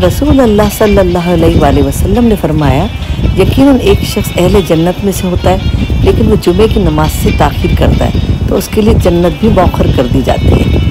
रसूल अल्लाह सल्लल्लाहु अलैहि वसल्लम ने फरमाया, यकीनन एक शख्स अहले जन्नत में से होता है, लेकिन वो जुमे की नमाज़ से ताखिर करता है तो उसके लिए जन्नत भी बौखर कर दी जाती है।